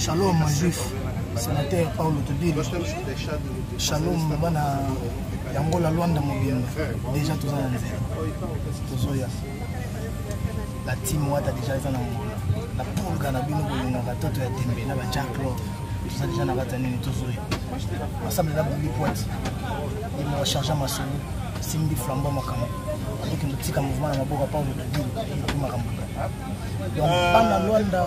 Shalom Juif, sénateur Paulo Tobili. Shalom bana yango la Luanda mobimba. Déjà tous en nzela. Tozoya. La team wata déjà eza na Angola. La pulga na bino bolingaka toto ya tembe na ba Jack Love. Toza déjà na kata nini tozoya. Ensemble na Bobby Poite. Il m'a chargé ma solo. Simbi flambeau makambo. Adoki motika mouvement na maboko Paulo Tobili. Makambo. Donc bana Luanda